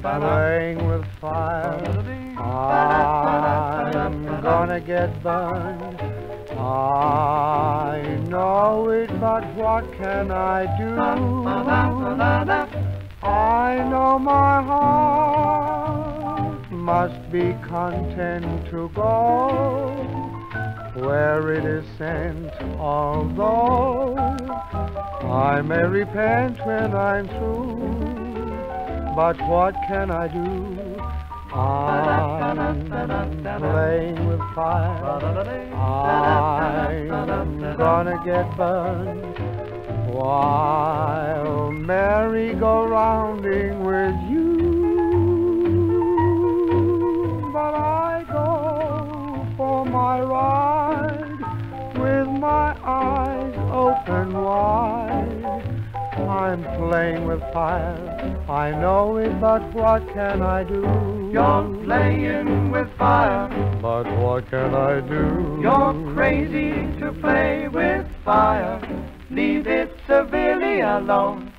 playing with fire. I'm gonna get burned. I know it, but what can I do? I know my heart must be content to go where it is sent, although I may repent when I'm through. But what can I do? I'm playing with fire. I'm gonna get burned while merry-go-rounding with you. I'm playing with fire. I know it, but what can I do? You're playing with fire. But what can I do? You're crazy to play with fire. Leave it severely alone.